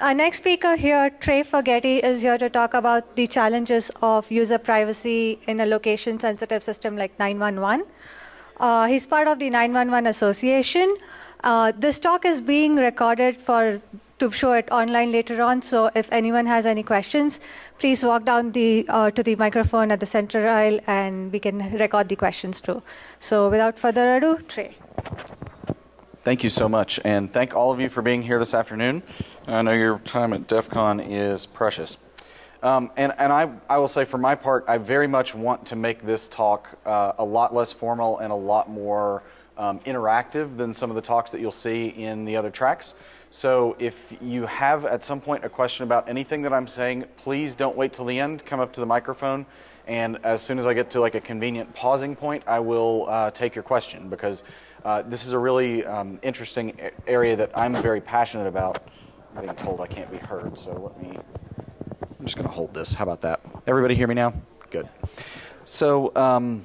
Our next speaker here, Trey Forgety, is here to talk about the challenges of user privacy in a location sensitive system like 911. Uh, he's part of the 911 Association. Uh, this talk is being recorded for to show it online later on. So if anyone has any questions, please walk down the uh, to the microphone at the center aisle, and we can record the questions too. So without further ado, Trey. Thank you so much, and thank all of you for being here this afternoon. I know your time at DEF CON is precious. Um, and and I, I will say, for my part, I very much want to make this talk uh, a lot less formal and a lot more um, interactive than some of the talks that you'll see in the other tracks. So if you have at some point a question about anything that I'm saying, please don't wait till the end. Come up to the microphone, and as soon as I get to like a convenient pausing point, I will uh, take your question because uh, this is a really um, interesting area that I'm very passionate about. I'm being told I can't be heard, so let me. I'm just going to hold this. How about that? Everybody hear me now? Good. So, um,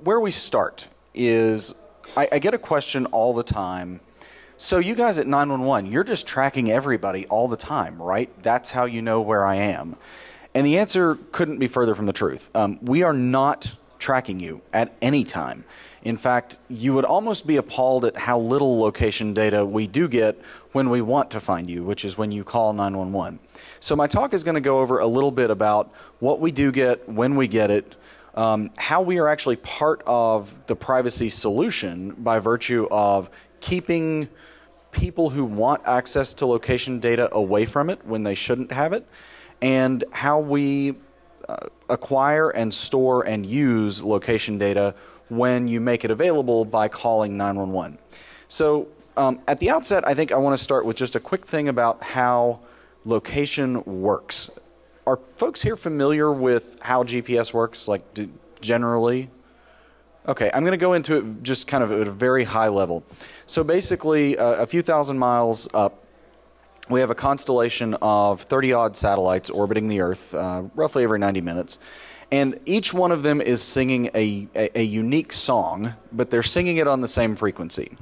where we start is I, I get a question all the time. So, you guys at 911, you're just tracking everybody all the time, right? That's how you know where I am. And the answer couldn't be further from the truth. Um, we are not tracking you at any time. In fact, you would almost be appalled at how little location data we do get when we want to find you, which is when you call 911. So, my talk is going to go over a little bit about what we do get, when we get it, um, how we are actually part of the privacy solution by virtue of keeping people who want access to location data away from it when they shouldn't have it, and how we uh, acquire and store and use location data when you make it available by calling 911. So, um, at the outset, I think I want to start with just a quick thing about how location works. Are folks here familiar with how GPS works, like do, generally? Okay, I'm going to go into it just kind of at a very high level. So, basically, uh, a few thousand miles up, we have a constellation of 30 odd satellites orbiting the Earth uh, roughly every 90 minutes. And each one of them is singing a, a, a, unique song, but they're singing it on the same frequency.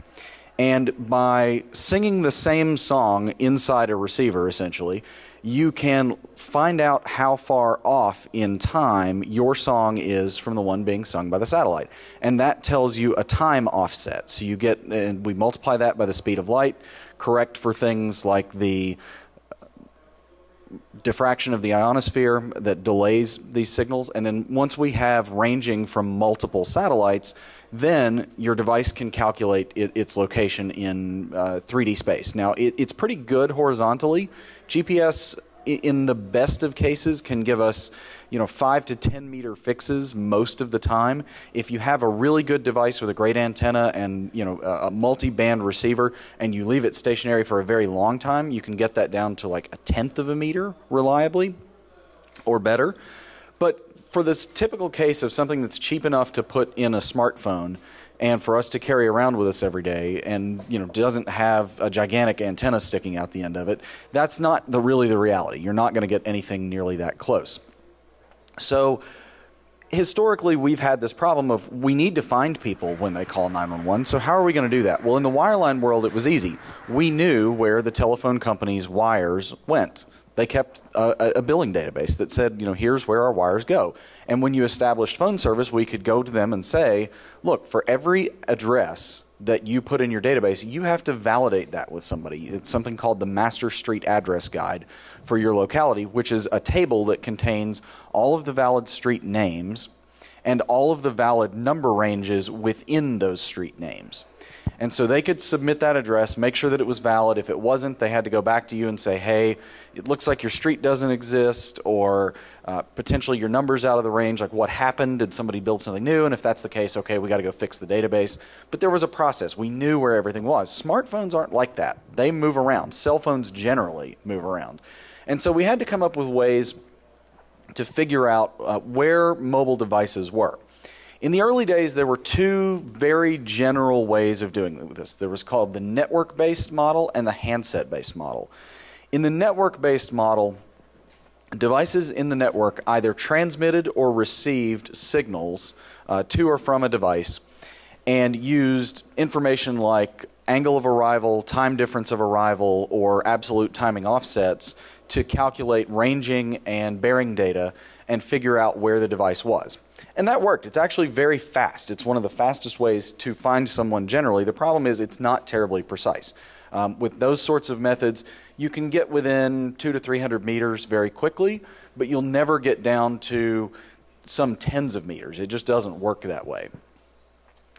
And by singing the same song inside a receiver, essentially, you can find out how far off in time your song is from the one being sung by the satellite. And that tells you a time offset. So you get, and we multiply that by the speed of light, correct for things like the diffraction of the ionosphere that delays these signals. And then once we have ranging from multiple satellites, then your device can calculate it, its location in uh, 3D space. Now, it, it's pretty good horizontally. GPS, in the best of cases, can give us you know, five to 10 meter fixes most of the time. If you have a really good device with a great antenna and, you know, a multi-band receiver and you leave it stationary for a very long time, you can get that down to like a tenth of a meter reliably or better. But for this typical case of something that's cheap enough to put in a smartphone, and for us to carry around with us every day and you know doesn't have a gigantic antenna sticking out the end of it that's not the really the reality you're not going to get anything nearly that close so historically we've had this problem of we need to find people when they call 911 so how are we going to do that? Well in the wireline world it was easy. We knew where the telephone company's wires went. They kept a, a, billing database that said you know here's where our wires go. And when you established phone service we could go to them and say look for every address that you put in your database, you have to validate that with somebody. It's something called the Master Street Address Guide for your locality, which is a table that contains all of the valid street names and all of the valid number ranges within those street names. And so they could submit that address, make sure that it was valid. If it wasn't, they had to go back to you and say, hey, it looks like your street doesn't exist, or uh, potentially your number's out of the range. Like, what happened? Did somebody build something new? And if that's the case, okay, we got to go fix the database. But there was a process. We knew where everything was. Smartphones aren't like that, they move around. Cell phones generally move around. And so we had to come up with ways to figure out uh, where mobile devices were. In the early days, there were two very general ways of doing this. There was called the network based model and the handset based model. In the network based model, devices in the network either transmitted or received signals uh, to or from a device and used information like angle of arrival, time difference of arrival, or absolute timing offsets to calculate ranging and bearing data and figure out where the device was. And that worked. It's actually very fast. It's one of the fastest ways to find someone generally. The problem is it's not terribly precise. Um, with those sorts of methods, you can get within two to 300 meters very quickly, but you'll never get down to some tens of meters. It just doesn't work that way.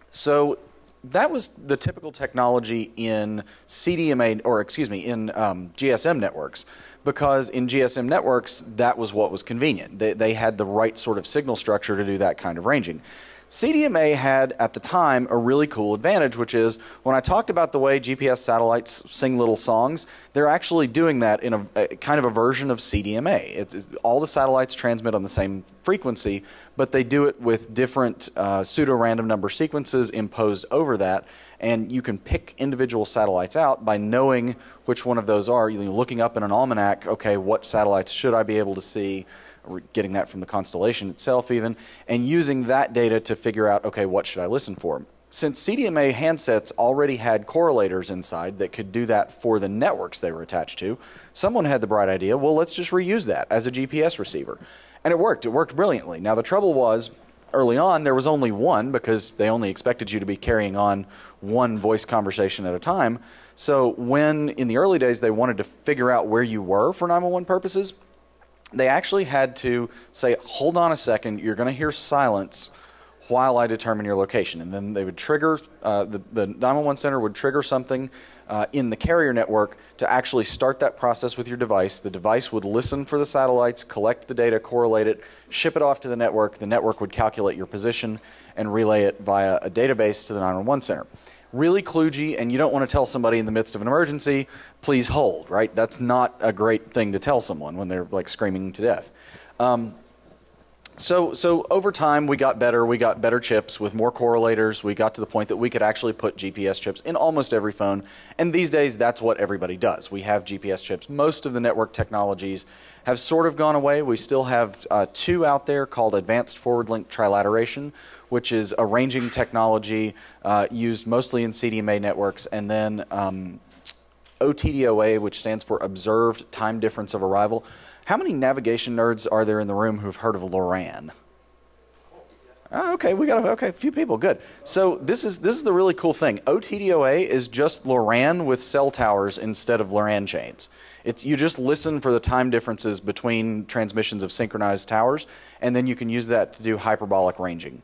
So that was the typical technology in CDMA, or excuse me, in um, GSM networks, because in GSM networks, that was what was convenient. They, they had the right sort of signal structure to do that kind of ranging. CDMA had at the time a really cool advantage, which is when I talked about the way GPS satellites sing little songs, they're actually doing that in a, a kind of a version of CDMA. It's, it's, all the satellites transmit on the same frequency, but they do it with different uh, pseudo random number sequences imposed over that. And you can pick individual satellites out by knowing which one of those are. You're looking up in an almanac, okay, what satellites should I be able to see? getting that from the constellation itself even, and using that data to figure out, okay, what should I listen for? Since CDMA handsets already had correlators inside that could do that for the networks they were attached to, someone had the bright idea, well, let's just reuse that as a GPS receiver. And it worked. It worked brilliantly. Now, the trouble was, early on, there was only one because they only expected you to be carrying on one voice conversation at a time. So, when in the early days they wanted to figure out where you were for 911 purposes, they actually had to say, hold on a second, you're going to hear silence while I determine your location. And then they would trigger, uh, the, the 911 center would trigger something uh, in the carrier network to actually start that process with your device. The device would listen for the satellites, collect the data, correlate it, ship it off to the network. The network would calculate your position and relay it via a database to the 911 center really kludgy and you don't want to tell somebody in the midst of an emergency, please hold, right? That's not a great thing to tell someone when they're like screaming to death. Um, so, so over time, we got better. We got better chips with more correlators. We got to the point that we could actually put GPS chips in almost every phone. And these days, that's what everybody does. We have GPS chips. Most of the network technologies have sort of gone away. We still have uh, two out there called Advanced Forward Link Trilateration, which is a ranging technology uh, used mostly in CDMA networks, and then um, OTDOA, which stands for Observed Time Difference of Arrival. How many navigation nerds are there in the room who've heard of Loran? Oh, okay, we got a, okay, a few people. Good. So this is this is the really cool thing. OTDOA is just Loran with cell towers instead of Loran chains. It's you just listen for the time differences between transmissions of synchronized towers, and then you can use that to do hyperbolic ranging,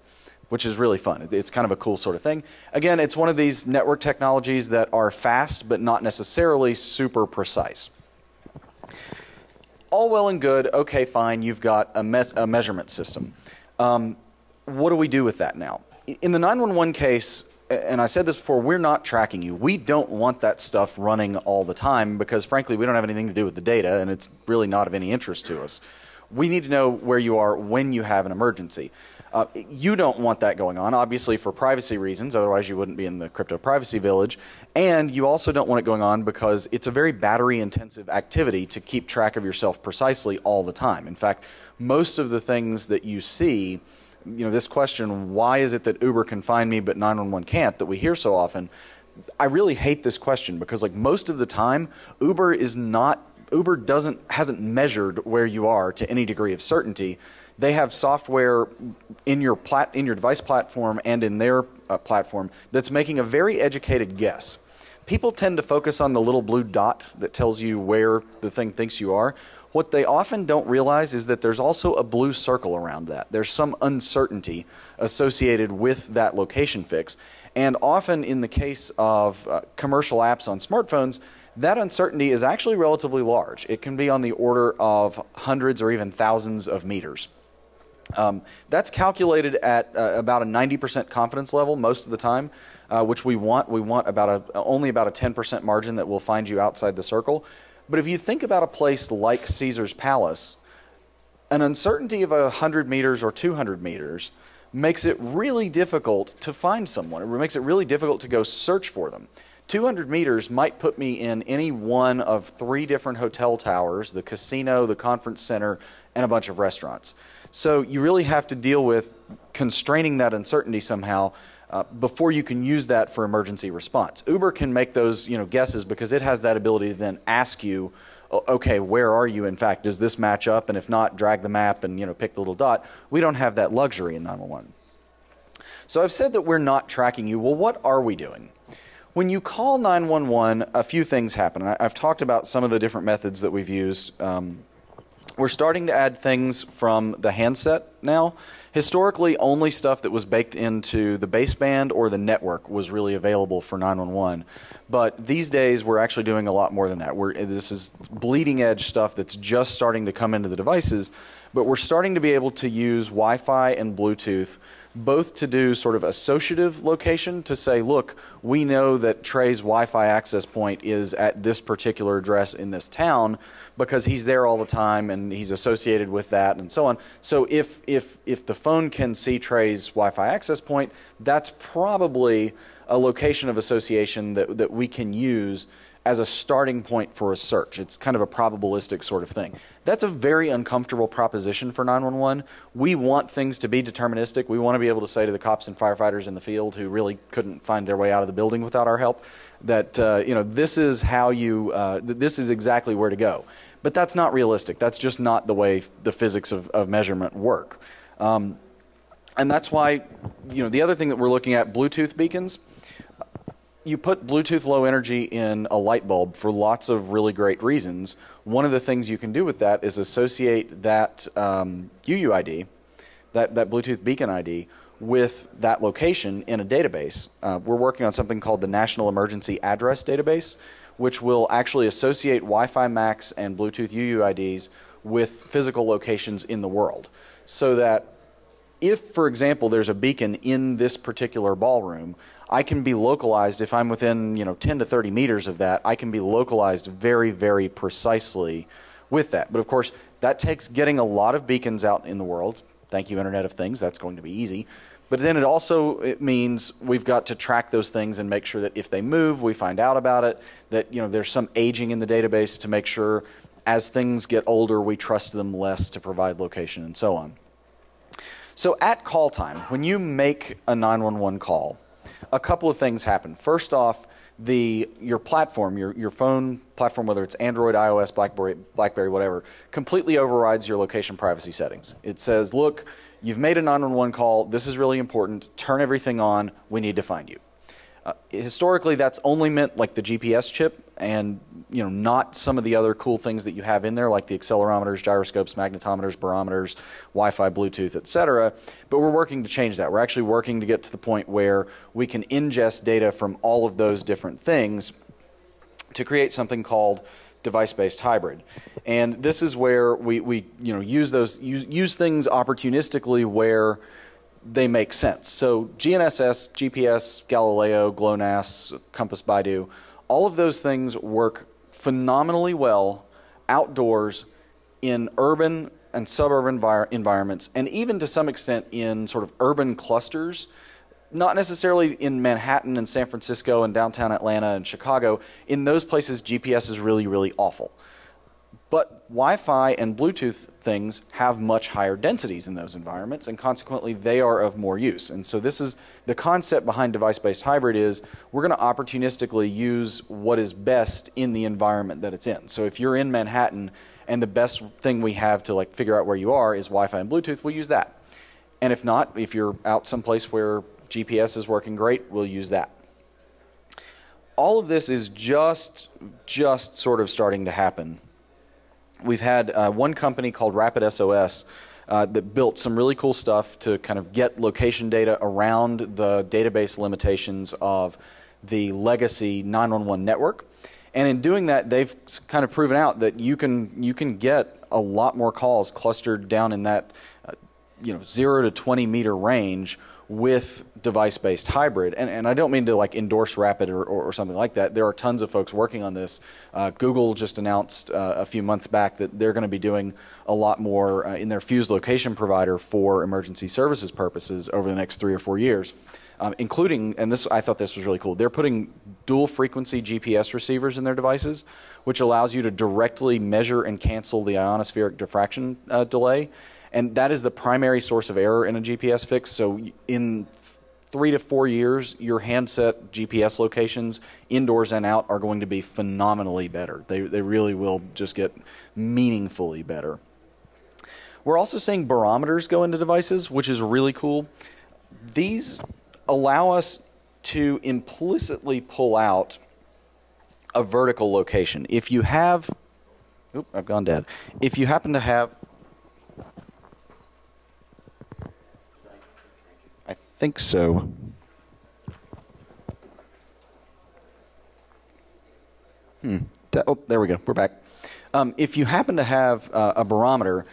which is really fun. It's kind of a cool sort of thing. Again, it's one of these network technologies that are fast but not necessarily super precise all well and good. Okay, fine. You've got a, me- a measurement system. Um, what do we do with that now? In the 911 case, and I said this before, we're not tracking you. We don't want that stuff running all the time because, frankly, we don't have anything to do with the data, and it's really not of any interest to us. We need to know where you are when you have an emergency. Uh, you don't want that going on, obviously, for privacy reasons. Otherwise, you wouldn't be in the crypto privacy village. And you also don't want it going on because it's a very battery intensive activity to keep track of yourself precisely all the time. In fact, most of the things that you see, you know, this question, why is it that Uber can find me but 911 can't, that we hear so often, I really hate this question because, like, most of the time, Uber is not. Uber doesn't hasn't measured where you are to any degree of certainty they have software in your plat in your device platform and in their uh, platform that's making a very educated guess. People tend to focus on the little blue dot that tells you where the thing thinks you are. What they often don't realize is that there's also a blue circle around that. There's some uncertainty associated with that location fix. And often, in the case of uh, commercial apps on smartphones, that uncertainty is actually relatively large. It can be on the order of hundreds or even thousands of meters. Um, that's calculated at uh, about a 90% confidence level most of the time, uh, which we want. We want about a, only about a 10% margin that will find you outside the circle. But if you think about a place like Caesar's Palace, an uncertainty of 100 meters or 200 meters makes it really difficult to find someone. It makes it really difficult to go search for them. 200 meters might put me in any one of three different hotel towers the casino, the conference center, and a bunch of restaurants. So you really have to deal with constraining that uncertainty somehow uh, before you can use that for emergency response. Uber can make those you know guesses because it has that ability to then ask you, okay, where are you? In fact, does this match up? And if not, drag the map and you know pick the little dot. We don't have that luxury in 911. So I've said that we're not tracking you. Well, what are we doing? When you call 911, a few things happen. I, have talked about some of the different methods that we've used. Um, we're starting to add things from the handset now. Historically, only stuff that was baked into the baseband or the network was really available for 911. But these days, we're actually doing a lot more than that. We're, this is bleeding edge stuff that's just starting to come into the devices, but we're starting to be able to use Wi Fi and Bluetooth both to do sort of associative location to say, look, we know that Trey's Wi Fi access point is at this particular address in this town because he's there all the time and he's associated with that and so on. So if, if, if the phone can see Trey's Wi Fi access point, that's probably a location of association that, that we can use as a starting point for a search. It's kind of a probabilistic sort of thing. That's a very uncomfortable proposition for 911. We want things to be deterministic. We want to be able to say to the cops and firefighters in the field who really couldn't find their way out of the building without our help that uh, you know this is how you uh, this is exactly where to go. But that's not realistic. That's just not the way the physics of, of measurement work. Um, and that's why you know the other thing that we're looking at Bluetooth beacons you put Bluetooth low energy in a light bulb for lots of really great reasons. One of the things you can do with that is associate that um, UUID, that, that Bluetooth beacon ID, with that location in a database. Uh, we're working on something called the National Emergency Address Database, which will actually associate Wi Fi MACs and Bluetooth UUIDs with physical locations in the world. So that if, for example, there's a beacon in this particular ballroom, I can be localized if I'm within you know 10 to 30 meters of that. I can be localized very very precisely with that. But of course, that takes getting a lot of beacons out in the world. Thank you, Internet of Things. That's going to be easy. But then it also it means we've got to track those things and make sure that if they move, we find out about it. That you know there's some aging in the database to make sure as things get older, we trust them less to provide location and so on. So at call time, when you make a 911 call, a couple of things happen. First off, the your platform, your your phone platform, whether it's Android, iOS, BlackBerry, BlackBerry, whatever, completely overrides your location privacy settings. It says, "Look, you've made a 911 call. This is really important. Turn everything on. We need to find you." Uh, historically, that's only meant like the GPS chip, and you know not some of the other cool things that you have in there, like the accelerometers, gyroscopes, magnetometers, barometers, Wi-Fi, Bluetooth, etc. But we're working to change that. We're actually working to get to the point where we can ingest data from all of those different things to create something called device-based hybrid. And this is where we, we you know use those use, use things opportunistically where they make sense. So GNSS, GPS, Galileo, GLONASS, Compass Baidu, all of those things work phenomenally well outdoors in urban and suburban environments, and even to some extent in sort of urban clusters. Not necessarily in Manhattan and San Francisco and downtown Atlanta and Chicago. In those places, GPS is really, really awful. But Wi Fi and Bluetooth things have much higher densities in those environments, and consequently, they are of more use. And so, this is the concept behind device based hybrid is we're going to opportunistically use what is best in the environment that it's in. So, if you're in Manhattan and the best thing we have to like figure out where you are is Wi Fi and Bluetooth, we'll use that. And if not, if you're out someplace where GPS is working great, we'll use that. All of this is just just sort of starting to happen we've had uh, one company called Rapid SOS uh, that built some really cool stuff to kind of get location data around the database limitations of the legacy 911 network. And in doing that, they've kind of proven out that you can you can get a lot more calls clustered down in that uh, you know zero to 20 meter range with device-based hybrid. And, and I don't mean to like endorse Rapid or, or, or, something like that. There are tons of folks working on this. Uh, Google just announced uh, a few months back that they're going to be doing a lot more uh, in their fused location provider for emergency services purposes over the next three or four years. Um, including, and this I thought this was really cool. They're putting dual frequency GPS receivers in their devices, which allows you to directly measure and cancel the ionospheric diffraction uh, delay and that is the primary source of error in a GPS fix. So in three to four years, your handset GPS locations, indoors and out, are going to be phenomenally better. They, they really will just get meaningfully better. We're also seeing barometers go into devices, which is really cool. These allow us to implicitly pull out a vertical location. If you have, oop, I've gone dead. If you happen to have think so. Hmm. Oh, there we go. We're back. Um, if you happen to have uh, a barometer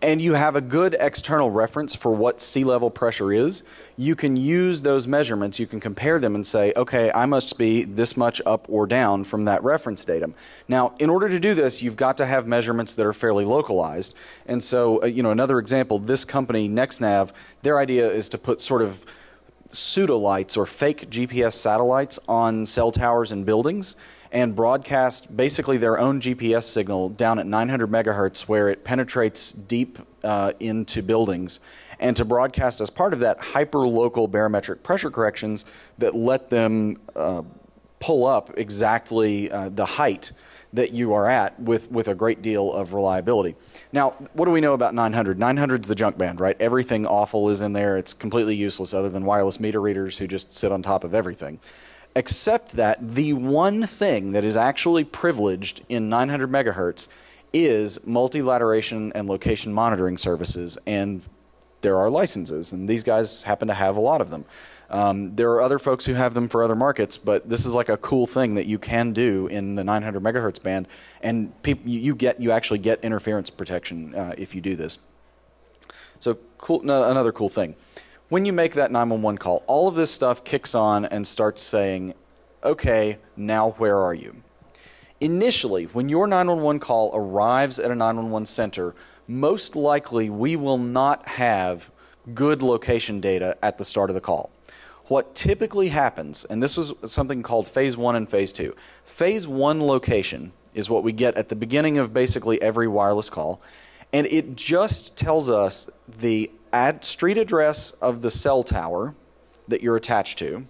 and you have a good external reference for what sea level pressure is, you can use those measurements, you can compare them and say, okay, I must be this much up or down from that reference datum. Now, in order to do this, you've got to have measurements that are fairly localized. And so, uh, you know, another example, this company, NextNav, their idea is to put sort of pseudolites or fake GPS satellites on cell towers and buildings and broadcast basically their own GPS signal down at 900 megahertz where it penetrates deep uh, into buildings and to broadcast as part of that hyper-local barometric pressure corrections that let them uh, pull up exactly uh, the height that you are at with, with a great deal of reliability. Now, what do we know about 900? 900 is the junk band, right? Everything awful is in there. It's completely useless other than wireless meter readers who just sit on top of everything. Except that the one thing that is actually privileged in 900 megahertz is multilateration and location monitoring services, and there are licenses, and these guys happen to have a lot of them. Um, there are other folks who have them for other markets, but this is like a cool thing that you can do in the 900 megahertz band, and you, get you actually get interference protection uh, if you do this. So cool. No, another cool thing, when you make that 911 call, all of this stuff kicks on and starts saying, "Okay, now where are you?" Initially, when your 911 call arrives at a 911 center, most likely we will not have good location data at the start of the call. What typically happens, and this is something called phase one and phase two. Phase one location is what we get at the beginning of basically every wireless call, and it just tells us the ad street address of the cell tower that you're attached to,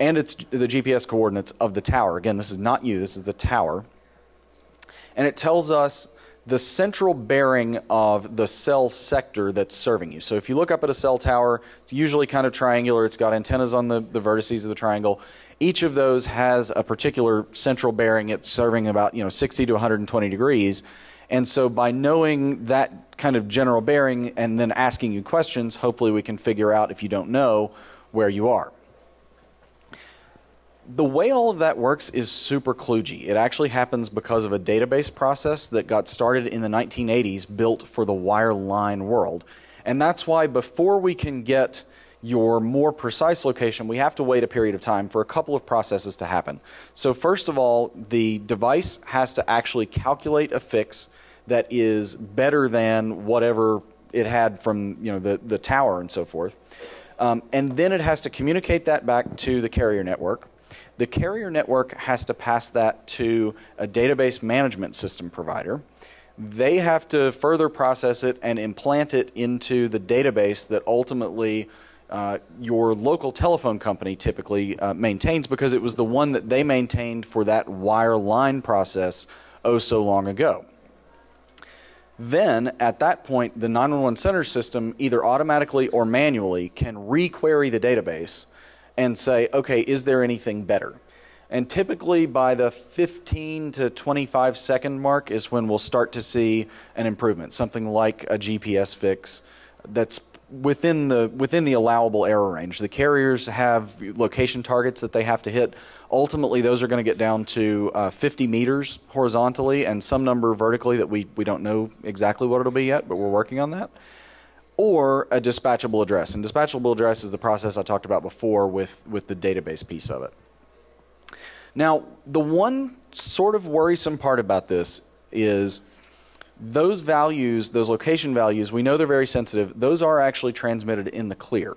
and it's the GPS coordinates of the tower. Again, this is not you, this is the tower. And it tells us the central bearing of the cell sector that's serving you. So if you look up at a cell tower, it's usually kind of triangular. It's got antennas on the, the vertices of the triangle. Each of those has a particular central bearing. It's serving about you know 60 to 120 degrees. And so by knowing that kind of general bearing and then asking you questions, hopefully we can figure out if you don't know where you are the way all of that works is super kludgy. It actually happens because of a database process that got started in the 1980s built for the wireline world. And that's why before we can get your more precise location, we have to wait a period of time for a couple of processes to happen. So, first of all, the device has to actually calculate a fix that is better than whatever it had from you know, the, the tower and so forth. Um, and then it has to communicate that back to the carrier network the carrier network has to pass that to a database management system provider. They have to further process it and implant it into the database that ultimately uh, your local telephone company typically uh, maintains because it was the one that they maintained for that wireline process oh so long ago. Then, at that point, the 911 center system either automatically or manually can requery the database and say, okay, is there anything better? And typically by the 15 to 25 second mark is when we'll start to see an improvement, something like a GPS fix that's within the within the allowable error range. The carriers have location targets that they have to hit. Ultimately, those are going to get down to uh, 50 meters horizontally and some number vertically that we, we don't know exactly what it'll be yet, but we're working on that or a dispatchable address. And dispatchable address is the process I talked about before with, with the database piece of it. Now, the one sort of worrisome part about this is those values, those location values, we know they're very sensitive. Those are actually transmitted in the clear.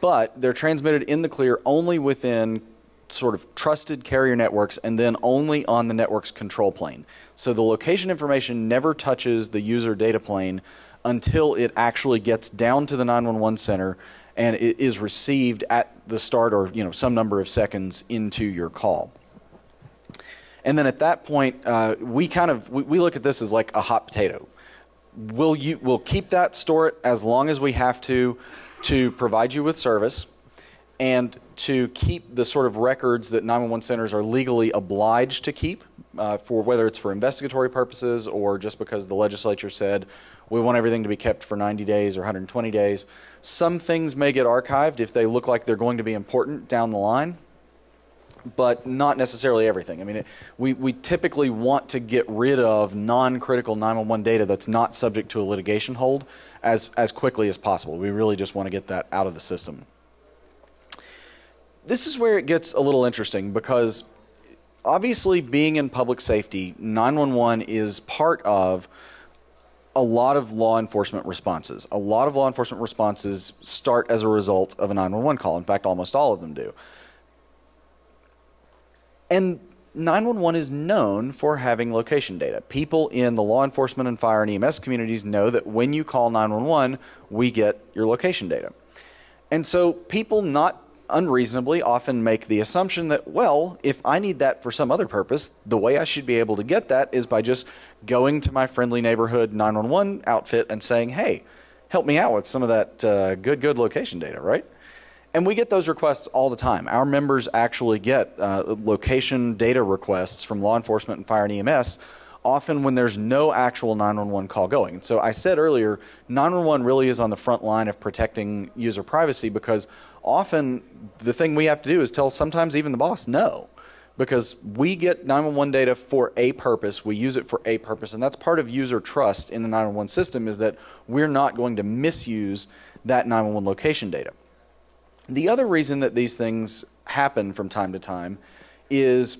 But they're transmitted in the clear only within sort of trusted carrier networks and then only on the network's control plane. So the location information never touches the user data plane until it actually gets down to the 911 center and it is received at the start or you know some number of seconds into your call. And then at that point, uh, we kind of we, we look at this as like a hot potato. We'll you we'll keep that, store it as long as we have to, to provide you with service, and to keep the sort of records that 911 centers are legally obliged to keep uh, for whether it's for investigatory purposes or just because the legislature said we want everything to be kept for 90 days or 120 days. Some things may get archived if they look like they're going to be important down the line, but not necessarily everything. I mean, it, we, we typically want to get rid of non critical 911 data that's not subject to a litigation hold as, as quickly as possible. We really just want to get that out of the system. This is where it gets a little interesting because obviously, being in public safety, 911 is part of a lot of law enforcement responses. A lot of law enforcement responses start as a result of a 911 call. In fact, almost all of them do. And 911 is known for having location data. People in the law enforcement and fire and EMS communities know that when you call 911, we get your location data. And so people not unreasonably often make the assumption that, well, if I need that for some other purpose, the way I should be able to get that is by just going to my friendly neighborhood 911 outfit and saying, hey, help me out with some of that uh, good, good location data, right? And we get those requests all the time. Our members actually get uh, location data requests from law enforcement and fire and EMS often when there's no actual 911 call going. So I said earlier, 911 really is on the front line of protecting user privacy because often the thing we have to do is tell sometimes even the boss no because we get 911 data for a purpose. We use it for a purpose. And that's part of user trust in the 911 system is that we're not going to misuse that 911 location data. The other reason that these things happen from time to time is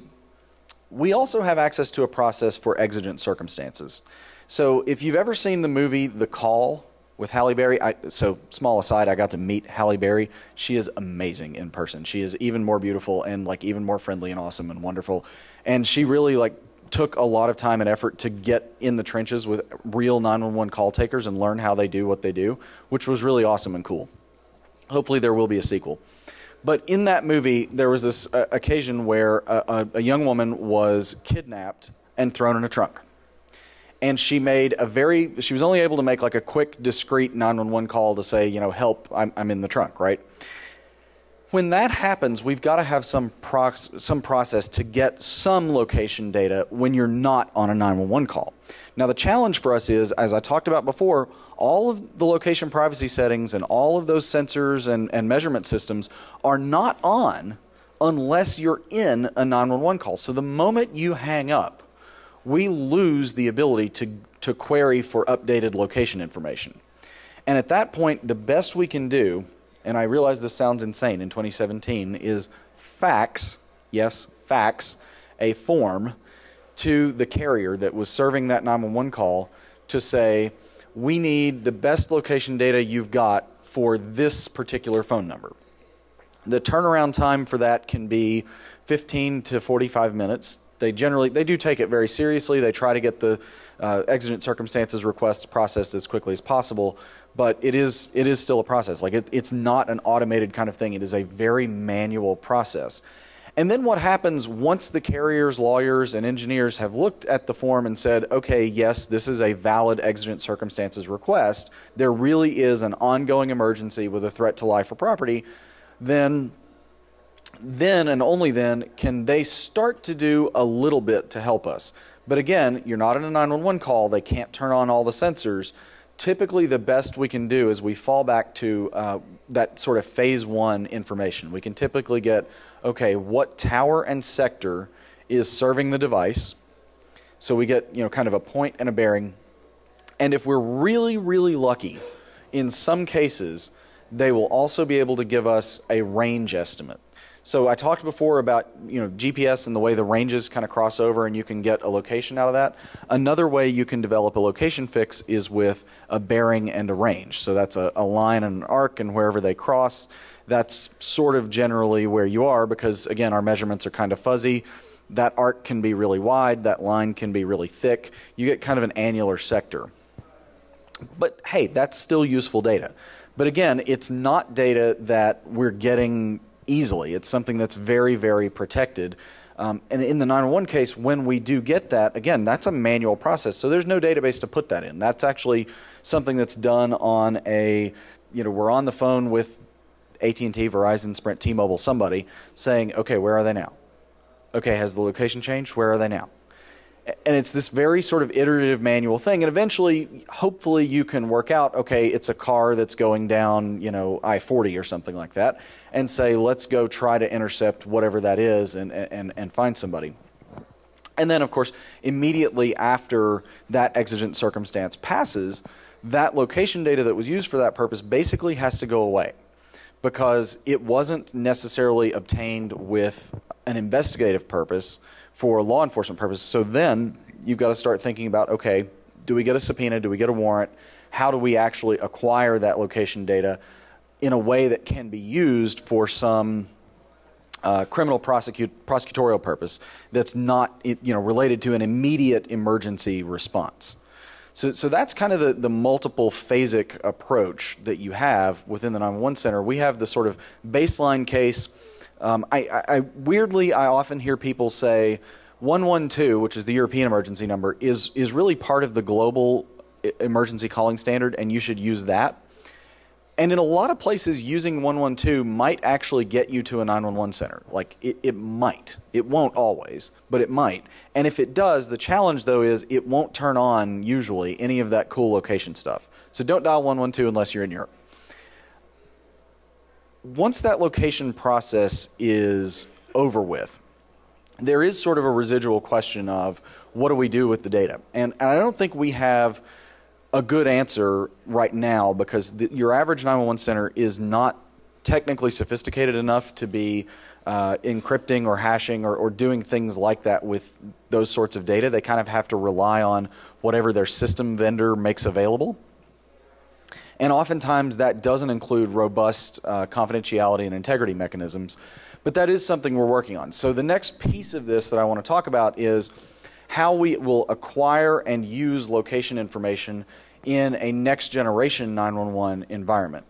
we also have access to a process for exigent circumstances. So if you've ever seen the movie the call with Halle Berry. I, so small aside, I got to meet Halle Berry. She is amazing in person. She is even more beautiful and like even more friendly and awesome and wonderful. And she really like took a lot of time and effort to get in the trenches with real 911 call takers and learn how they do what they do, which was really awesome and cool. Hopefully there will be a sequel. But in that movie, there was this uh, occasion where a, a, a young woman was kidnapped and thrown in a trunk and she made a very she was only able to make like a quick discreet 911 call to say you know help i'm, I'm in the trunk right? When that happens we've got to have some prox, some process to get some location data when you're not on a 911 call. Now the challenge for us is as i talked about before all of the location privacy settings and all of those sensors and, and measurement systems are not on unless you're in a 911 call. So the moment you hang up we lose the ability to, to query for updated location information. And at that point, the best we can do, and I realize this sounds insane in 2017, is fax, yes, fax, a form to the carrier that was serving that 911 call to say, we need the best location data you've got for this particular phone number. The turnaround time for that can be 15 to 45 minutes they generally they do take it very seriously. They try to get the uh, exigent circumstances requests processed as quickly as possible, but it is it is still a process. Like it, it's not an automated kind of thing. It is a very manual process. And then what happens once the carriers, lawyers, and engineers have looked at the form and said, okay, yes, this is a valid exigent circumstances request, there really is an ongoing emergency with a threat to life or property, then then and only then can they start to do a little bit to help us. But again, you're not in a 911 call, they can't turn on all the sensors. Typically, the best we can do is we fall back to uh, that sort of phase one information. We can typically get, okay, what tower and sector is serving the device? So we get, you know, kind of a point and a bearing. And if we're really, really lucky, in some cases, they will also be able to give us a range estimate. So I talked before about you know GPS and the way the ranges kind of cross over and you can get a location out of that. Another way you can develop a location fix is with a bearing and a range. So that's a, a line and an arc and wherever they cross, that's sort of generally where you are because again our measurements are kind of fuzzy. That arc can be really wide, that line can be really thick. You get kind of an annular sector. But hey, that's still useful data. But again, it's not data that we're getting easily. It's something that's very, very protected. Um, and in the 911 case, when we do get that, again, that's a manual process. So there's no database to put that in. That's actually something that's done on a, you know, we're on the phone with AT&T, Verizon, Sprint, T-Mobile, somebody saying, okay, where are they now? Okay, has the location changed? Where are they now? And it's this very sort of iterative manual thing and eventually hopefully you can work out okay it's a car that's going down you know i-40 or something like that and say let's go try to intercept whatever that is and, and, and find somebody. And then of course immediately after that exigent circumstance passes that location data that was used for that purpose basically has to go away because it wasn't necessarily obtained with an investigative purpose for law enforcement purposes. So then you've got to start thinking about okay, do we get a subpoena? Do we get a warrant? How do we actually acquire that location data in a way that can be used for some uh, criminal prosecute, prosecutorial purpose that's not you know related to an immediate emergency response? So, so that's kind of the, the multiple phasic approach that you have within the 911 center. We have the sort of baseline case um, I, I, weirdly, I often hear people say 112, which is the European emergency number, is is really part of the global emergency calling standard, and you should use that. And in a lot of places, using 112 might actually get you to a 911 center. Like it, it might. It won't always, but it might. And if it does, the challenge though is it won't turn on usually any of that cool location stuff. So don't dial 112 unless you're in Europe once that location process is over with, there is sort of a residual question of what do we do with the data? And, and I don't think we have a good answer right now because the, your average 911 center is not technically sophisticated enough to be uh, encrypting or hashing or, or, doing things like that with those sorts of data. They kind of have to rely on whatever their system vendor makes available. And oftentimes that doesn't include robust uh, confidentiality and integrity mechanisms. But that is something we're working on. So the next piece of this that I want to talk about is how we will acquire and use location information in a next generation 911 environment.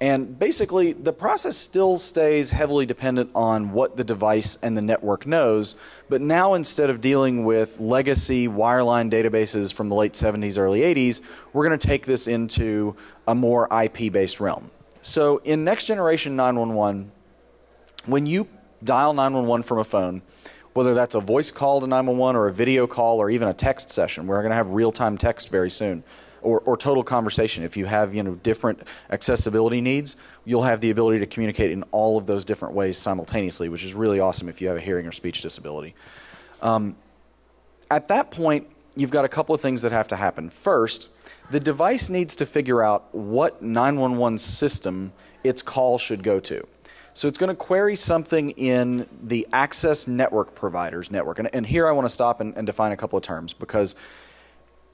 And basically, the process still stays heavily dependent on what the device and the network knows. But now, instead of dealing with legacy wireline databases from the late 70s, early 80s, we're going to take this into a more IP based realm. So, in next generation 911, when you dial 911 from a phone, whether that's a voice call to 911 or a video call or even a text session, we're going to have real time text very soon or, or total conversation. If you have you know different accessibility needs, you'll have the ability to communicate in all of those different ways simultaneously, which is really awesome if you have a hearing or speech disability. Um, at that point, you've got a couple of things that have to happen. First, the device needs to figure out what 911 system its call should go to. So it's going to query something in the access network providers network. And, and here I want to stop and, and define a couple of terms because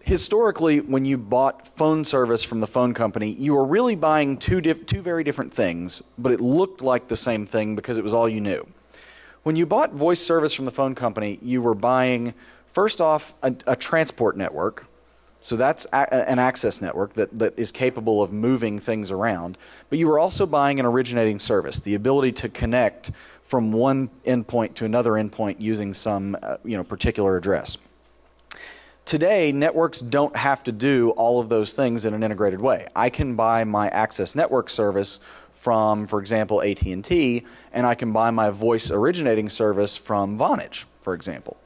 historically, when you bought phone service from the phone company, you were really buying two, two very different things, but it looked like the same thing because it was all you knew. When you bought voice service from the phone company, you were buying, first off, a, a transport network. So that's an access network that, that is capable of moving things around. But you were also buying an originating service, the ability to connect from one endpoint to another endpoint using some uh, you know, particular address. Today, networks don't have to do all of those things in an integrated way. I can buy my access network service from, for example, AT&T, and I can buy my voice originating service from Vonage, for example.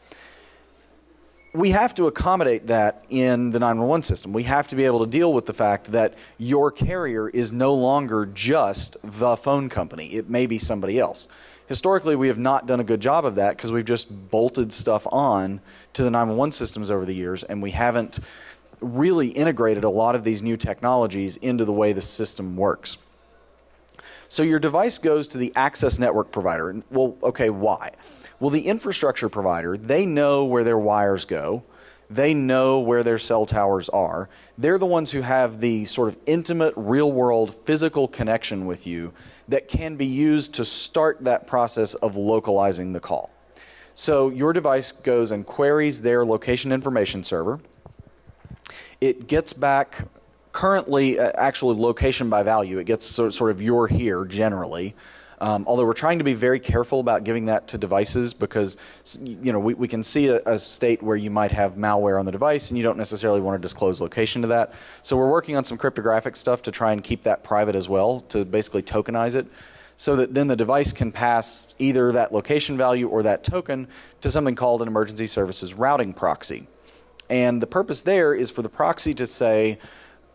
We have to accommodate that in the 911 system. We have to be able to deal with the fact that your carrier is no longer just the phone company. It may be somebody else historically we have not done a good job of that because we've just bolted stuff on to the 911 systems over the years and we haven't really integrated a lot of these new technologies into the way the system works. So your device goes to the access network provider. Well, okay, why? Well, the infrastructure provider, they know where their wires go. They know where their cell towers are. They're the ones who have the sort of intimate, real world, physical connection with you that can be used to start that process of localizing the call. So your device goes and queries their location information server. It gets back currently uh, actually location by value. It gets sort, sort of you're here generally. Um, although we're trying to be very careful about giving that to devices because you know we, we can see a, a, state where you might have malware on the device and you don't necessarily want to disclose location to that. So we're working on some cryptographic stuff to try and keep that private as well to basically tokenize it so that then the device can pass either that location value or that token to something called an emergency services routing proxy. And the purpose there is for the proxy to say,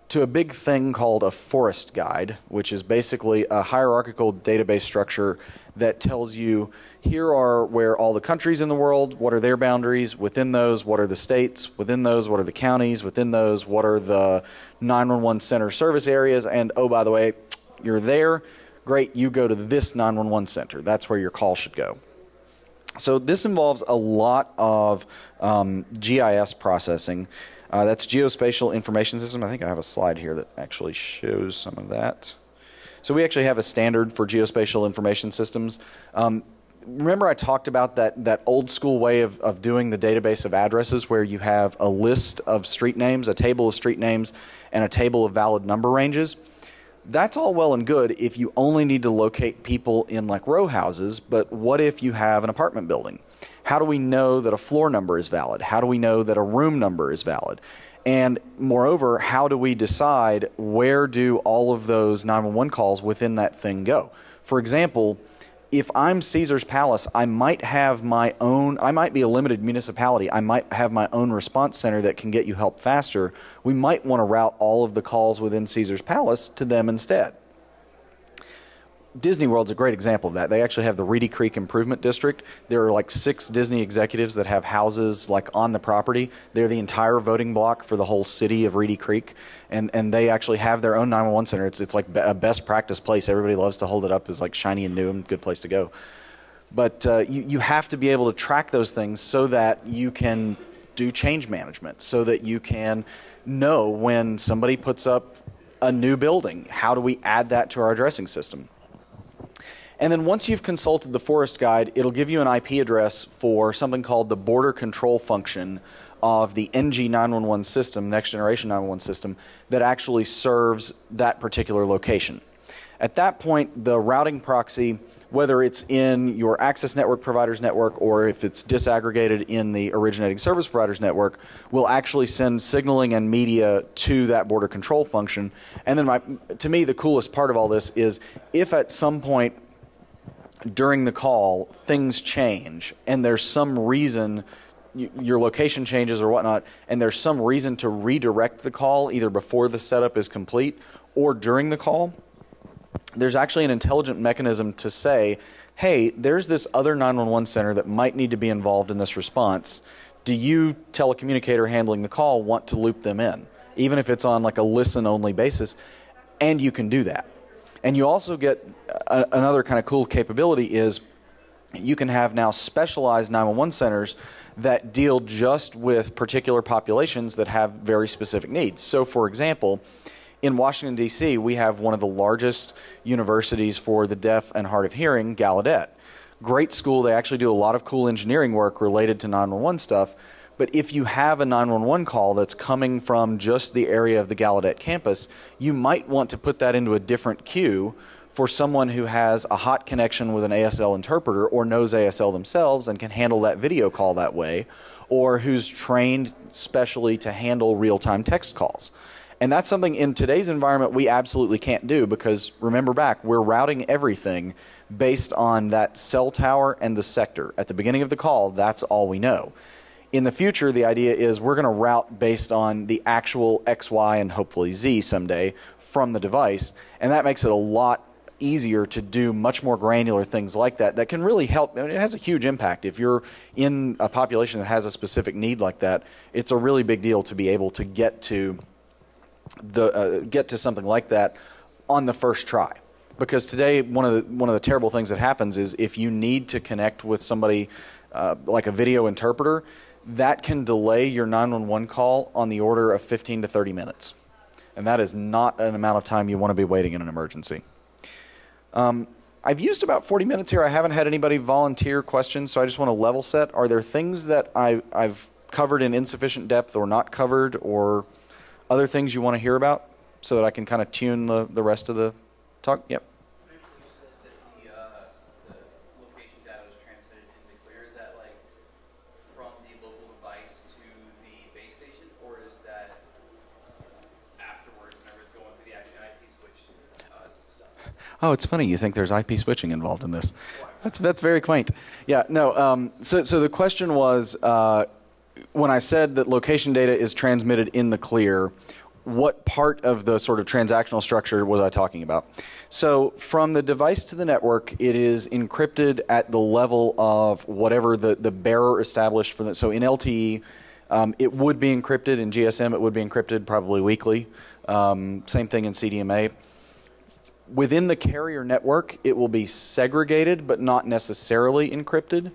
to a big thing called a forest guide, which is basically a hierarchical database structure that tells you here are where all the countries in the world, what are their boundaries, within those, what are the states, within those, what are the counties, within those, what are the 911 center service areas, and oh, by the way, you're there, great, you go to this 911 center. That's where your call should go. So this involves a lot of um, GIS processing. Uh, that's Geospatial Information System. I think I have a slide here that actually shows some of that. So we actually have a standard for geospatial information systems. Um, remember I talked about that, that old school way of, of doing the database of addresses where you have a list of street names, a table of street names, and a table of valid number ranges? That's all well and good if you only need to locate people in like row houses, but what if you have an apartment building? How do we know that a floor number is valid? How do we know that a room number is valid? And moreover, how do we decide where do all of those 911 calls within that thing go? For example, if I'm Caesar's Palace, I might have my own, I might be a limited municipality. I might have my own response center that can get you help faster. We might want to route all of the calls within Caesar's Palace to them instead. Disney World's a great example of that. They actually have the Reedy Creek Improvement District. There are like six Disney executives that have houses like on the property. They're the entire voting block for the whole city of Reedy Creek, and and they actually have their own 911 center. It's it's like a best practice place. Everybody loves to hold it up as like shiny and new and good place to go. But uh, you you have to be able to track those things so that you can do change management, so that you can know when somebody puts up a new building. How do we add that to our addressing system? And then once you've consulted the forest guide, it'll give you an IP address for something called the border control function of the NG911 system, next generation 911 system, that actually serves that particular location. At that point, the routing proxy, whether it's in your access network provider's network or if it's disaggregated in the originating service provider's network, will actually send signaling and media to that border control function. And then, my, to me, the coolest part of all this is if at some point during the call things change and there's some reason your location changes or whatnot, and there's some reason to redirect the call either before the setup is complete or during the call, there's actually an intelligent mechanism to say, hey, there's this other 911 center that might need to be involved in this response. Do you, telecommunicator handling the call, want to loop them in? Even if it's on like a listen only basis, and you can do that. And you also get a, another kind of cool capability is you can have now specialized 911 centers that deal just with particular populations that have very specific needs. So, for example, in Washington, D.C., we have one of the largest universities for the deaf and hard of hearing, Gallaudet. Great school. They actually do a lot of cool engineering work related to 911 stuff. But if you have a 911 call that's coming from just the area of the Gallaudet campus, you might want to put that into a different queue for someone who has a hot connection with an ASL interpreter or knows ASL themselves and can handle that video call that way, or who's trained specially to handle real time text calls. And that's something in today's environment we absolutely can't do because remember back, we're routing everything based on that cell tower and the sector. At the beginning of the call, that's all we know in the future, the idea is we're going to route based on the actual X, Y, and hopefully Z someday from the device. And that makes it a lot easier to do much more granular things like that that can really help. I mean, it has a huge impact. If you're in a population that has a specific need like that, it's a really big deal to be able to get to the uh, get to something like that on the first try. Because today, one of the one of the terrible things that happens is if you need to connect with somebody uh, like a video interpreter, that can delay your 911 call on the order of 15 to 30 minutes. And that is not an amount of time you want to be waiting in an emergency. Um, I've used about 40 minutes here. I haven't had anybody volunteer questions, so I just want to level set. Are there things that I, I've covered in insufficient depth or not covered, or other things you want to hear about? so that I can kind of tune the, the rest of the talk. Yep. Eventually, you said that the, uh, the location data was transmitted into the clear. Is that like from the local device to the base station, or is that afterwards whenever it's going through the actual IP switch uh, stuff? Oh, it's funny. You think there's IP switching involved in this? That's that's very quaint. Yeah. No. Um, so so the question was uh, when I said that location data is transmitted in the clear. What part of the sort of transactional structure was I talking about? So, from the device to the network, it is encrypted at the level of whatever the, the bearer established for that. So, in LTE, um, it would be encrypted. In GSM, it would be encrypted probably weakly. Um, same thing in CDMA within the carrier network, it will be segregated but not necessarily encrypted.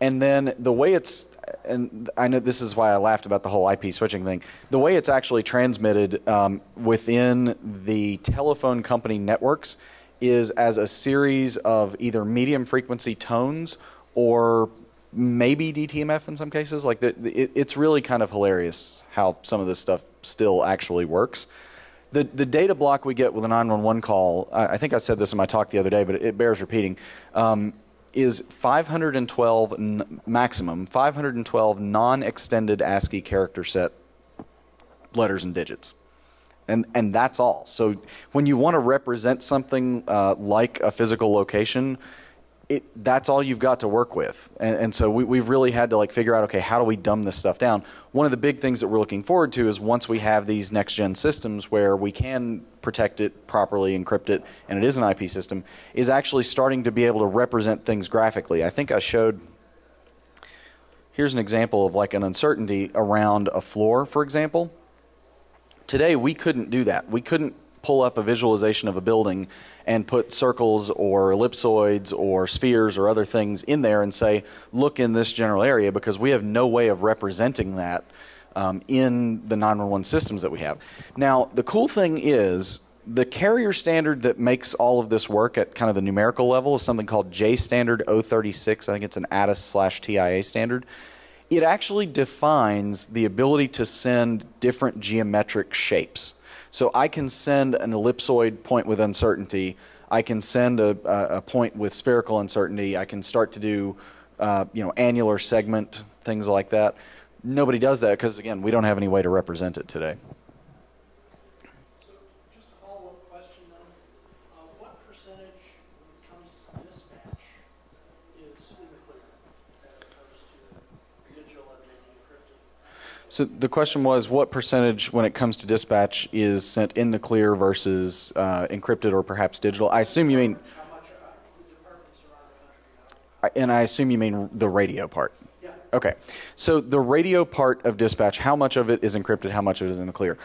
And then the way it's, and I know this is why I laughed about the whole IP switching thing. The way it's actually transmitted um, within the telephone company networks is as a series of either medium frequency tones or maybe DTMF in some cases. Like the, the, it, it's really kind of hilarious how some of this stuff still actually works the, the data block we get with a 911 call, I, I, think I said this in my talk the other day, but it, it bears repeating, um, is 512 n- maximum, 512 non extended ASCII character set letters and digits. And, and that's all. So when you want to represent something uh, like a physical location, it, that's all you've got to work with. And, and so we, have really had to like figure out, okay, how do we dumb this stuff down? One of the big things that we're looking forward to is once we have these next gen systems where we can protect it properly, encrypt it, and it is an IP system, is actually starting to be able to represent things graphically. I think I showed. Here's an example of like an uncertainty around a floor, for example. Today we couldn't do that. We couldn't pull up a visualization of a building and put circles or ellipsoids or spheres or other things in there and say, look in this general area because we have no way of representing that um, in the 911 systems that we have. Now, the cool thing is the carrier standard that makes all of this work at kind of the numerical level is something called J Standard 036. I think it's an ATIS slash TIA standard. It actually defines the ability to send different geometric shapes. So I can send an ellipsoid point with uncertainty. I can send a, a point with spherical uncertainty. I can start to do, uh, you know, annular segment things like that. Nobody does that because again, we don't have any way to represent it today. So the question was, what percentage, when it comes to dispatch, is sent in the clear versus uh, encrypted or perhaps digital? I assume you mean. And I assume you mean the radio part. Yeah. Okay. So the radio part of dispatch, how much of it is encrypted? How much of it is in the clear?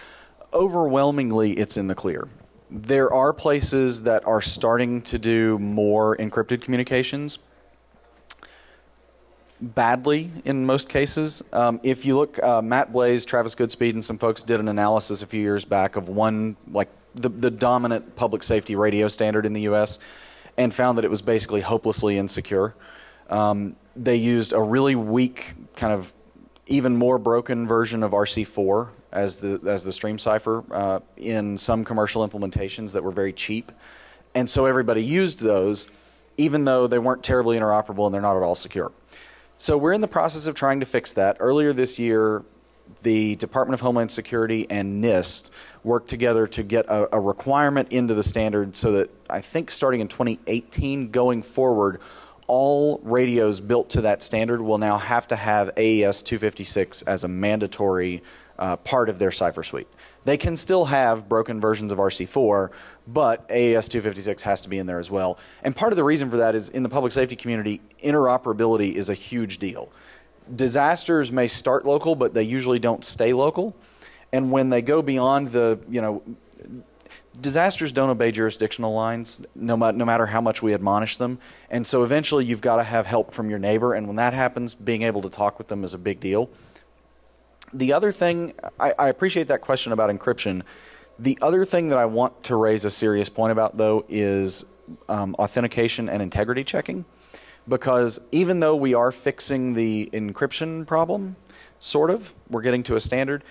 Overwhelmingly, it's in the clear. There are places that are starting to do more encrypted communications badly in most cases. Um, if you look, uh, Matt Blaze, Travis Goodspeed, and some folks did an analysis a few years back of one, like the, the dominant public safety radio standard in the U.S., and found that it was basically hopelessly insecure. Um, they used a really weak, kind of even more broken version of RC4 as the as the stream cipher uh, in some commercial implementations that were very cheap, and so everybody used those, even though they weren't terribly interoperable and they're not at all secure. So we're in the process of trying to fix that. Earlier this year, the Department of Homeland Security and NIST worked together to get a, a, requirement into the standard so that I think starting in 2018 going forward, all radios built to that standard will now have to have AES 256 as a mandatory uh, part of their cipher suite. They can still have broken versions of RC4, but AES 256 has to be in there as well. And part of the reason for that is in the public safety community, interoperability is a huge deal. Disasters may start local, but they usually don't stay local. And when they go beyond the, you know, disasters don't obey jurisdictional lines no, no, matter how much we admonish them. And so eventually you've got to have help from your neighbor. And when that happens, being able to talk with them is a big deal. The other thing, I, I appreciate that question about encryption. The other thing that I want to raise a serious point about, though, is um, authentication and integrity checking. Because even though we are fixing the encryption problem, sort of. We're getting to a standard.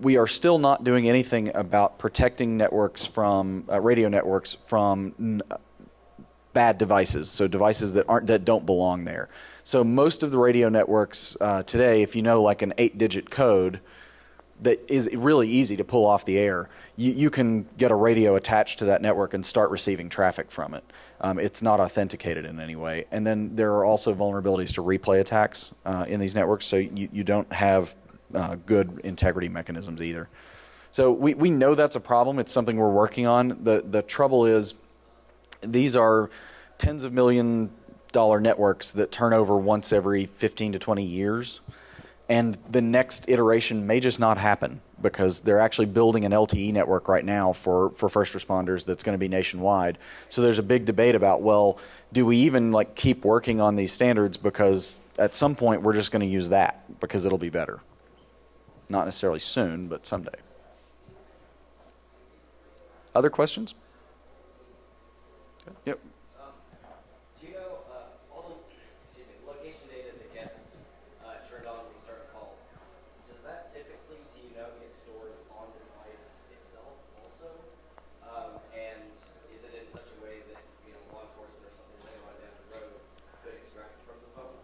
We are still not doing anything about protecting networks from uh, radio networks from n- bad devices, so devices that aren't that don't belong there. So most of the radio networks uh, today, if you know like an eight-digit code that is really easy to pull off the air, you, you can get a radio attached to that network and start receiving traffic from it. Um, it's not authenticated in any way. And then there are also vulnerabilities to replay attacks uh, in these networks, so you, you don't have uh, good integrity mechanisms either. So we, we know that's a problem. It's something we're working on. The, the trouble is these are tens of million dollar networks that turn over once every 15 to 20 years. And the next iteration may just not happen because they're actually building an LTE network right now for, for first responders that's going to be nationwide. So there's a big debate about, well, do we even like keep working on these standards because at some point we're just going to use that because it'll be better. Not necessarily soon, but someday. Other questions? Yep. Um, do you know uh, all the excuse me, location data that gets uh, turned on when you start a call? Does that typically, do you know, get stored on the device itself also? Um, and is it in such a way that you know law enforcement or something later on down the road could extract it from the phone?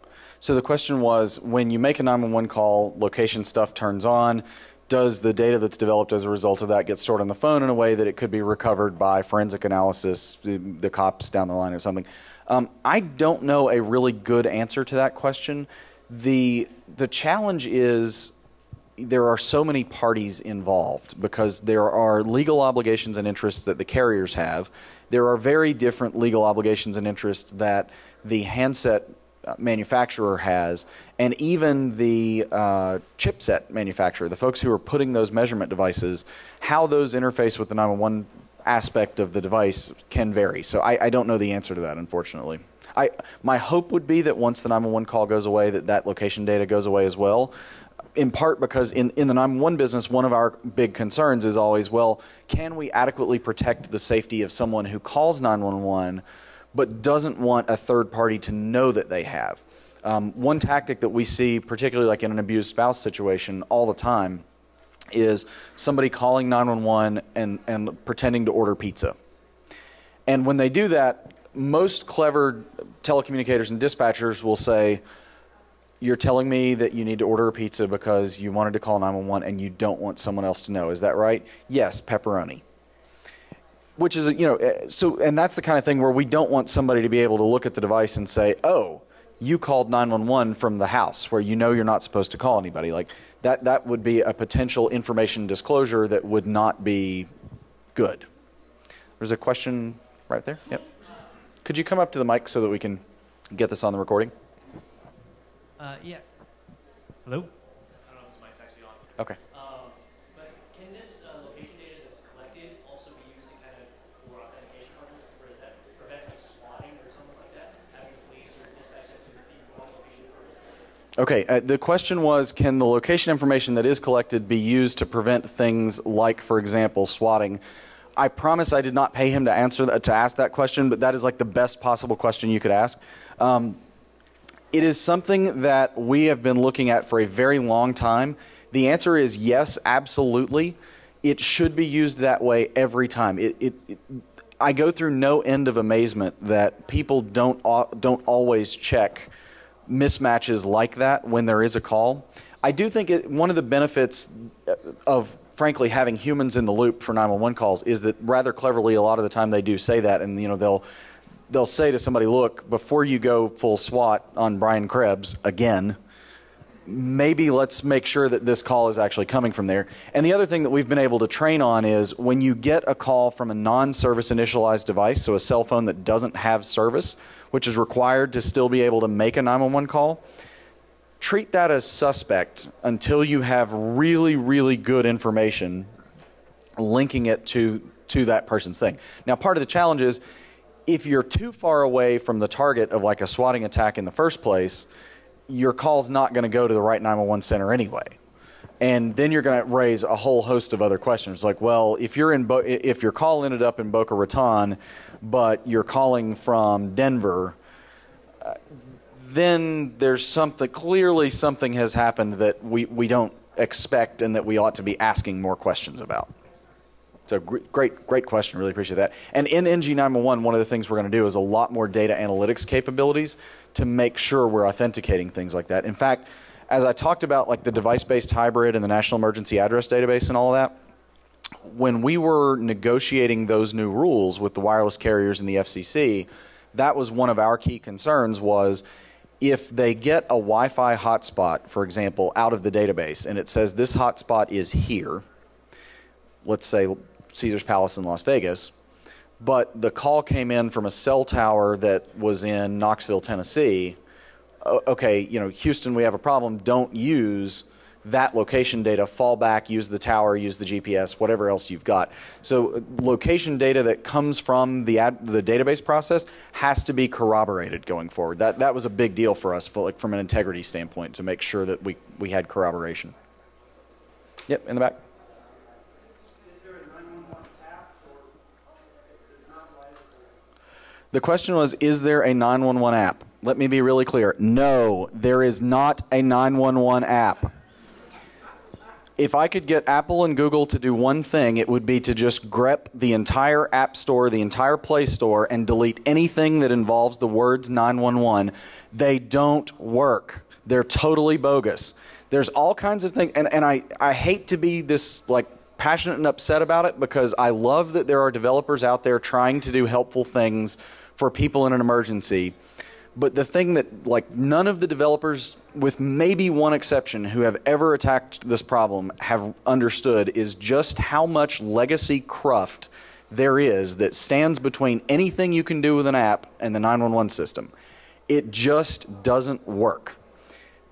So the question was when you make a 911 call, location stuff turns on. Does the data that's developed as a result of that get stored on the phone in a way that it could be recovered by forensic analysis, the, the cops down the line or something? Um, I don't know a really good answer to that question. The, the challenge is there are so many parties involved because there are legal obligations and interests that the carriers have. There are very different legal obligations and interests that the handset manufacturer has, and even the uh, chipset manufacturer, the folks who are putting those measurement devices, how those interface with the 911 aspect of the device can vary. So I, I don't know the answer to that, unfortunately. I, my hope would be that once the 911 call goes away, that that location data goes away as well. In part because in, in the 911 business, one of our big concerns is always, well, can we adequately protect the safety of someone who calls 911 but doesn't want a third party to know that they have? Um, one tactic that we see, particularly like in an abused spouse situation, all the time, is somebody calling 911 and, and pretending to order pizza. And when they do that, most clever telecommunicators and dispatchers will say, You're telling me that you need to order a pizza because you wanted to call 911 and you don't want someone else to know. Is that right? Yes, pepperoni. Which is, you know, eh, so, and that's the kind of thing where we don't want somebody to be able to look at the device and say, Oh, you called 911 from the house where you know you're not supposed to call anybody. Like that, that would be a potential information disclosure that would not be good. There's a question right there. Yep. Could you come up to the mic so that we can get this on the recording? Uh, yeah. Hello? I don't know if this mic's actually on. Okay. Um, but can this uh, location data that's collected also be used to kind of, for authentication purposes, or does that prevent like swatting or something like that? Having the police or dispatch to the wrong location purpose? Okay. Uh, the question was Can the location information that is collected be used to prevent things like, for example, swatting? I promise I did not pay him to answer that, to ask that question, but that is like the best possible question you could ask. Um, it is something that we have been looking at for a very long time. The answer is yes, absolutely. It should be used that way every time. It, it, it, I go through no end of amazement that people don't don't always check mismatches like that when there is a call. I do think it, one of the benefits of frankly having humans in the loop for 911 calls is that rather cleverly a lot of the time they do say that and you know they'll they'll say to somebody look before you go full SWAT on Brian Krebs again maybe let's make sure that this call is actually coming from there. And the other thing that we've been able to train on is when you get a call from a non service initialized device, so a cell phone that doesn't have service, which is required to still be able to make a 911 call, treat that as suspect until you have really, really good information linking it to, to that person's thing. Now, part of the challenge is if you're too far away from the target of like a swatting attack in the first place, your call's not going to go to the right 911 center anyway. And then you're going to raise a whole host of other questions, like, well, if you're in Bo- if your call ended up in Boca Raton, but you're calling from Denver, uh, then there's something clearly something has happened that we, we don't expect and that we ought to be asking more questions about. So great, great, question. Really appreciate that. And in NG911, one of the things we're going to do is a lot more data analytics capabilities to make sure we're authenticating things like that. In fact, as I talked about, like the device-based hybrid and the National Emergency Address Database and all that, when we were negotiating those new rules with the wireless carriers and the FCC, that was one of our key concerns was if they get a Wi-Fi hotspot, for example, out of the database and it says this hotspot is here, let's say Caesar's Palace in Las Vegas, but the call came in from a cell tower that was in Knoxville, Tennessee. Okay, you know, Houston, we have a problem. Don't use that location data, fall back, use the tower, use the GPS, whatever else you've got. So uh, location data that comes from the ad, the database process has to be corroborated going forward. That that was a big deal for us, for, like from an integrity standpoint, to make sure that we we had corroboration. Yep, in the back. The question was, is there a 911 app? Let me be really clear. No, there is not a 911 app if I could get Apple and Google to do one thing, it would be to just grep the entire App Store, the entire Play Store, and delete anything that involves the words 911. They don't work. They're totally bogus. There's all kinds of things, and, and I, I hate to be this like passionate and upset about it because I love that there are developers out there trying to do helpful things for people in an emergency but the thing that, like, none of the developers, with maybe one exception, who have ever attacked this problem have understood is just how much legacy cruft there is that stands between anything you can do with an app and the 911 system. It just doesn't work.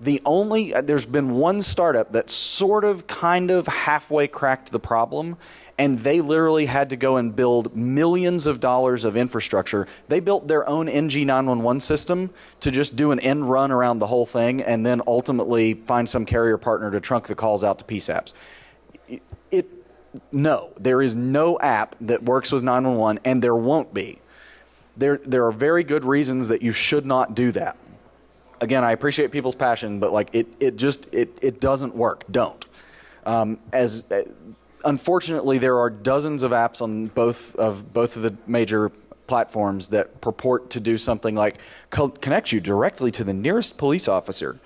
The only, uh, there's been one startup that sort of, kind of halfway cracked the problem, and they literally had to go and build millions of dollars of infrastructure. They built their own NG911 system to just do an end run around the whole thing and then ultimately find some carrier partner to trunk the calls out to PSAPs. It, it no, there is no app that works with 911 and there won't be. There there are very good reasons that you should not do that. Again, I appreciate people's passion, but like it it just it it doesn't work. Don't. Um, as unfortunately, there are dozens of apps on both of both of the major platforms that purport to do something like co- connect you directly to the nearest police officer.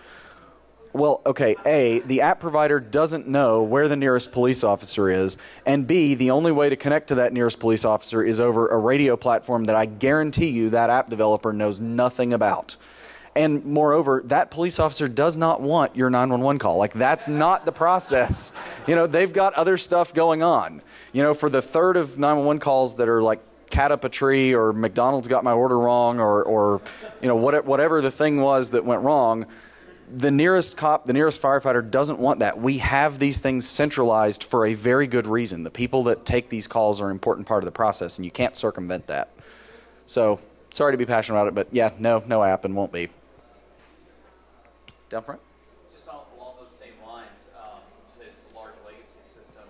Well, okay, A, the app provider doesn't know where the nearest police officer is, and B, the only way to connect to that nearest police officer is over a radio platform that I guarantee you that app developer knows nothing about. And moreover, that police officer does not want your 911 call. Like, that's not the process. You know, they've got other stuff going on. You know, for the third of 911 calls that are like cat up a tree or McDonald's got my order wrong or, or you know, whatever the thing was that went wrong, the nearest cop, the nearest firefighter doesn't want that. We have these things centralized for a very good reason. The people that take these calls are an important part of the process, and you can't circumvent that. So, sorry to be passionate about it, but yeah, no, no app and won't be. Down front. Just along those same lines, um, said it's a large legacy system.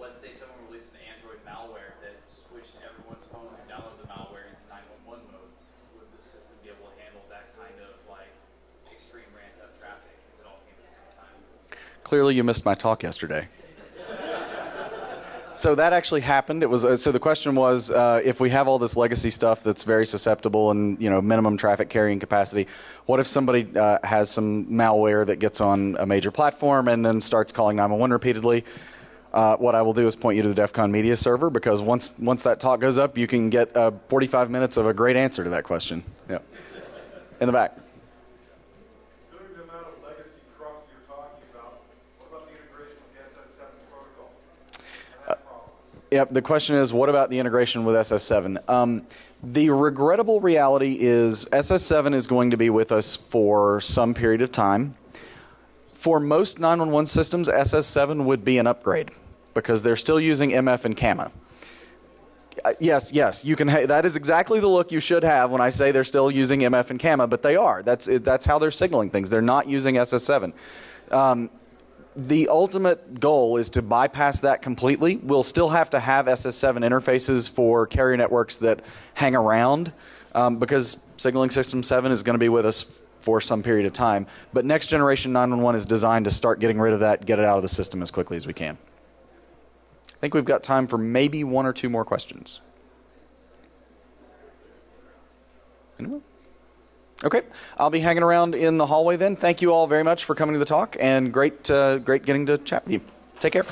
Let's say someone released an Android malware that switched everyone's phone and downloaded the malware into 911 mode. Would the system be able to handle that kind of like extreme ramped up traffic if it all came at the same time? Clearly, you missed my talk yesterday. So that actually happened. It was uh, so the question was uh, if we have all this legacy stuff that's very susceptible and you know minimum traffic carrying capacity, what if somebody uh, has some malware that gets on a major platform and then starts calling 911 repeatedly? Uh, what I will do is point you to the DEF CON media server because once once that talk goes up, you can get uh, 45 minutes of a great answer to that question. Yeah, in the back. Yep. The question is, what about the integration with SS7? Um, the regrettable reality is SS7 is going to be with us for some period of time. For most 911 systems, SS7 would be an upgrade because they're still using MF and CAMA. Uh, yes, yes, you can. Ha- that is exactly the look you should have when I say they're still using MF and CAMA, but they are. That's that's how they're signaling things. They're not using SS7. Um, the ultimate goal is to bypass that completely. We'll still have to have SS7 interfaces for carrier networks that hang around um, because Signaling System 7 is going to be with us for some period of time. But next generation 911 is designed to start getting rid of that, get it out of the system as quickly as we can. I think we've got time for maybe one or two more questions. Anyone? Okay, I'll be hanging around in the hallway then. Thank you all very much for coming to the talk, and great, uh, great getting to chat with you. Take care.